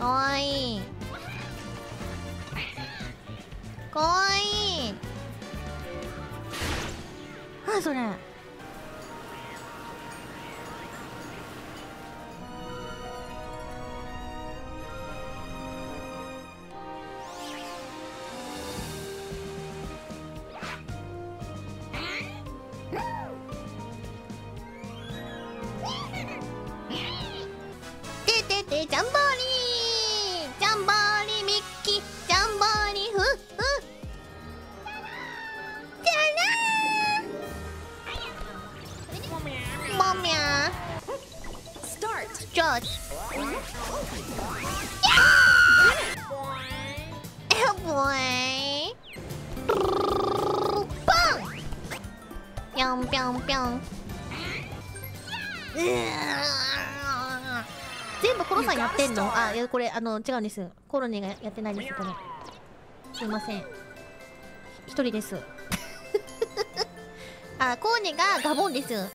かわいい。かわいい何それ。てててジャンボ。ートジョージえぼいポンぴょんぴょんぴょんうわ全部コロさんやってんのあいやこれあの違うんですコロネがやってないんですこれすいません一人ですあコーネがガボンです